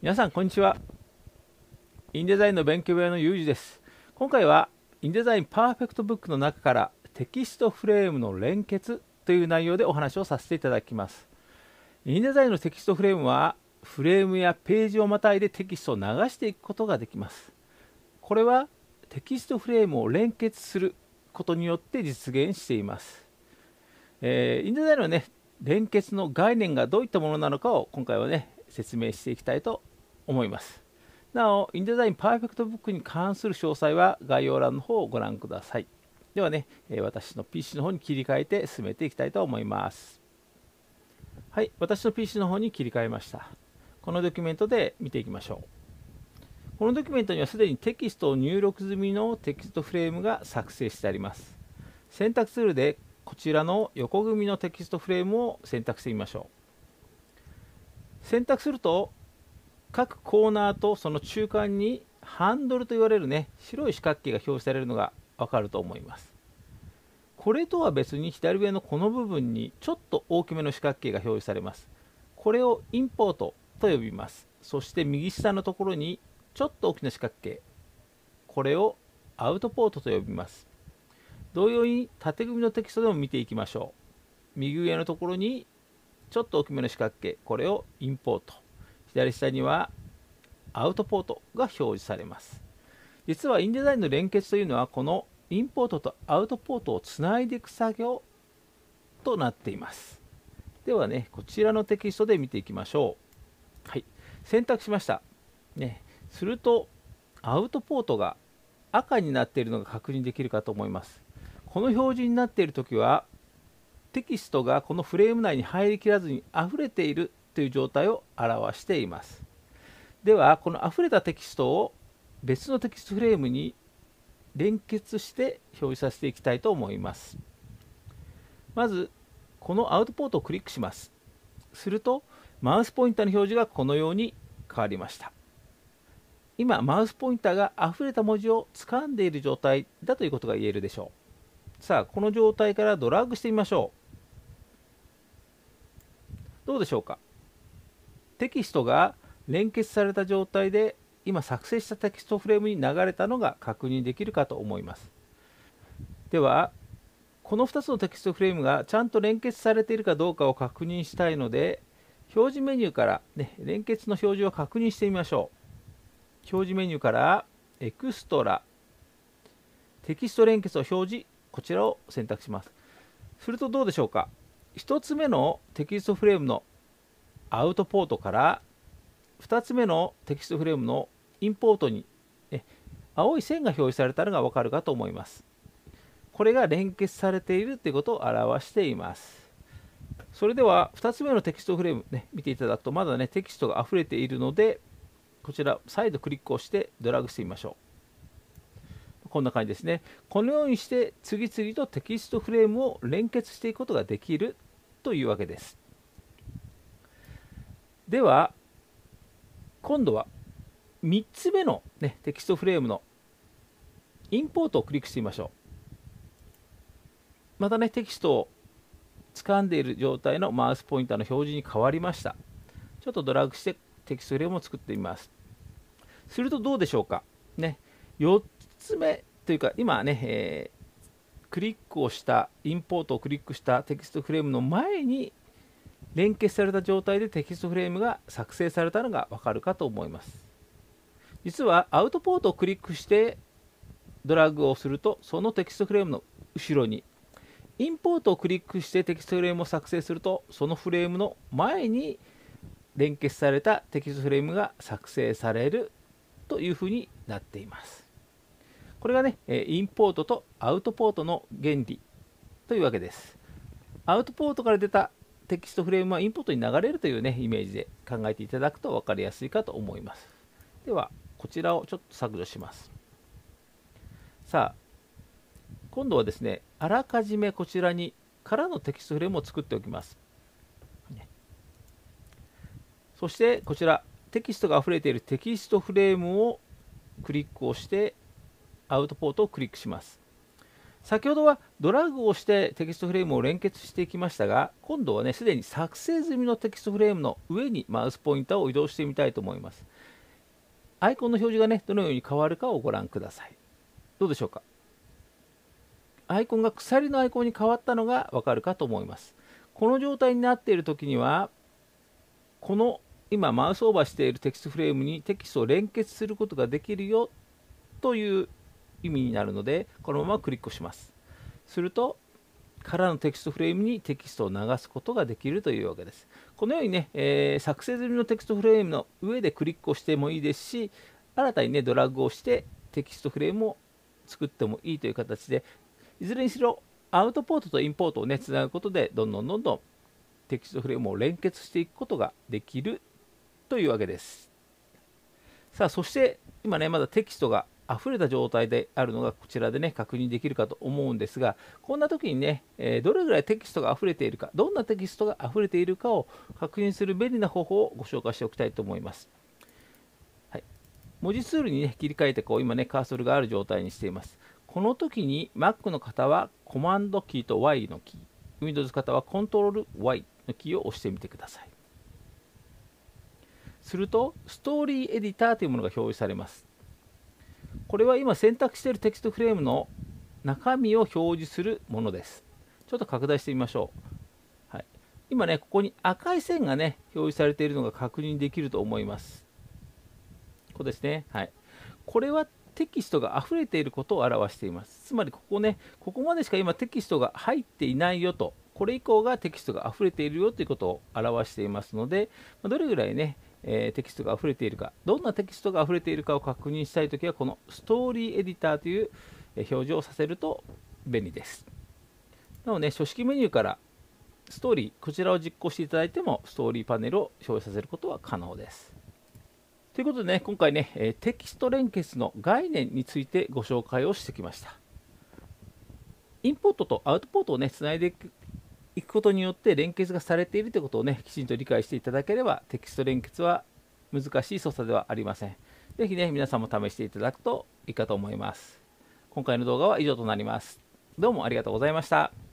皆さんこんにちは。 InDesign の勉強部屋のゆうじです。今回は InDesign パーフェクトブックの中からテキストフレームの連結という内容でお話をさせていただきます。 InDesign のテキストフレームはフレームやページをまたいでテキストを流していくことができます。これはテキストフレームを連結することによって実現しています、えー、 InDesign のね連結の概念がどういったものなのかを今回はね説明していきたいと思います。なお、 InDesign パーフェクトブックに関する詳細は概要欄の方をご覧ください。ではね、私の PC の方に切り替えて進めていきたいと思います。はい、私の PC の方に切り替えました。このドキュメントで見ていきましょう。このドキュメントにはすでにテキストを入力済みのテキストフレームが作成してあります。選択ツールでこちらの横組みのテキストフレームを選択してみましょう。選択すると各コーナーとその中間にハンドルと言われるね白い四角形が表示されるのがわかると思います。これとは別に左上のこの部分にちょっと大きめの四角形が表示されます。これをインポートと呼びます。そして右下のところにちょっと大きな四角形。これをアウトポートと呼びます。同様に縦組みのテキストでも見ていきましょう。右上のところにちょっと大きめの四角形これをインポート。左下にはアウトポートが表示されます。実はインデザインの連結というのはこのインポートとアウトポートをつないでいく作業となっています。ではねこちらのテキストで見ていきましょう。はい。選択しました。ね。するとアウトポートが赤になっているのが確認できるかと思います。この表示になっている時はテキストがこのフレーム内に入りきらずに溢れているという状態を表しています。では、この溢れたテキストを別のテキストフレームに連結して表示させていきたいと思います。まず、このアウトポートをクリックします。すると、マウスポインターの表示がこのように変わりました。今、マウスポインターが溢れた文字を掴んでいる状態だということが言えるでしょう。さあ、この状態からドラッグしてみましょう。どうでしょうか？テキストが連結された状態で今作成したテキストフレームに流れたのが確認できるかと思います。ではこの2つのテキストフレームがちゃんと連結されているかどうかを確認したいので表示メニューから、ね、連結の表示を確認してみましょう。表示メニューからエクストラテキスト連結を表示こちらを選択します。するとどうでしょうか？1つ目のテキストフレームのアウトポートから2つ目のテキストフレームのインポートに、青い線が表示されたのが分かるかと思います。これが連結されているということを表しています。それでは2つ目のテキストフレーム、ね、見ていただくとまだねテキストが溢れているのでこちら再度クリックをしてドラッグしてみましょう。こんな感じですね。このようにして次々とテキストフレームを連結していくことができるというわけです。では今度は3つ目の、ね、テキストフレームのインポートをクリックしてみましょう。またねテキストを掴んでいる状態のマウスポインターの表示に変わりました。ちょっとドラッグしてテキストフレームを作ってみます。するとどうでしょうか。ね4つ目というか今ね、え、クリックをしたインポートをクリックしたテキストフレームの前に連結された状態でテキストフレームが作成されたのがわかるかと思います。実はアウトポートをクリックしてドラッグをするとそのテキストフレームの後ろにインポートをクリックしてテキストフレームを作成するとそのフレームの前に連結されたテキストフレームが作成されるというふうになっています。これがねインポートとアウトポートの原理というわけですアウトポートから出たテキストフレームはインプットに流れるというね、イメージで考えていただくと分かりやすいかと思います。では、こちらをちょっと削除します。さあ、今度はですね、あらかじめこちらに空のテキストフレームを作っておきます。そして、こちら、テキストが溢れているテキストフレームをクリックをして、アウトポートをクリックします。先ほどはドラッグをしてテキストフレームを連結していきましたが今度はねすでに作成済みのテキストフレームの上にマウスポインターを移動してみたいと思います。アイコンの表示がねどのように変わるかをご覧ください。どうでしょうか？アイコンが鎖のアイコンに変わったのがわかるかと思います。この状態になっている時にはこの今マウスオーバーしているテキストフレームにテキストを連結することができるよという意味になるのでこのままクリックします。すると空のテキストフレームにテキストを流すことができるというわけです。このようにね、えー、作成済みのテキストフレームの上でクリックをしてもいいですし新たにねドラッグをしてテキストフレームを作ってもいいという形でいずれにしろアウトポートとインポートをねつなぐことでどんどんどんどんテキストフレームを連結していくことができるというわけです。さあそして今ねまだテキストが溢れた状態であるのがこちらでね確認できるかと思うんですがこんな時にね、えー、どれぐらいテキストが溢れているかどんなテキストが溢れているかを確認する便利な方法をご紹介しておきたいと思います、はい、文字ツールにね切り替えてこう今ねカーソルがある状態にしています。この時に Mac の方はコマンドキーと Y のキー。Windows 方はコントロール Y のキーを押してみてください。するとストーリーエディターというものが表示されます。これは今選択しているテキストフレームの中身を表示するものです。ちょっと拡大してみましょう。はい、今ね、ここに赤い線がね、表示されているのが確認できると思います。ここですね。はい。これはテキストが溢れていることを表しています。つまりここね、ここまでしか今テキストが入っていないよと、これ以降がテキストが溢れているよということを表していますので、どれぐらいね、えー、テキストが溢れているか、どんなテキストが溢れているかを確認したいときは、このストーリーエディターという表示をさせると便利です。なので、書式メニューからストーリー、こちらを実行していただいても、ストーリーパネルを表示させることは可能です。ということでね、今回ね、えテキスト連結の概念についてご紹介をしてきました。インポートとアウトポートをね、つないでいいくことによって連結がされているということをね、きちんと理解していただければ、テキスト連結は難しい操作ではありません。ぜひね、皆さんも試していただくといいかと思います。今回の動画は以上となります。どうもありがとうございました。